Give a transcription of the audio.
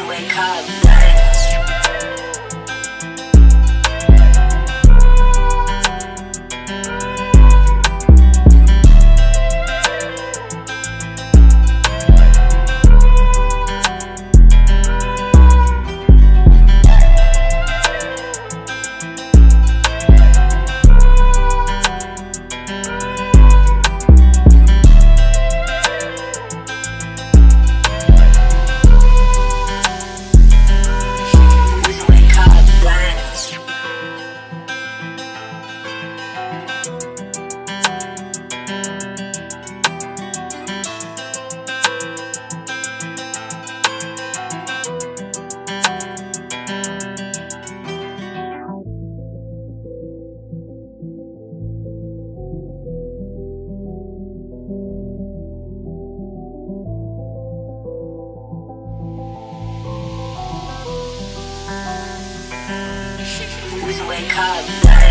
wake up hot. Uh,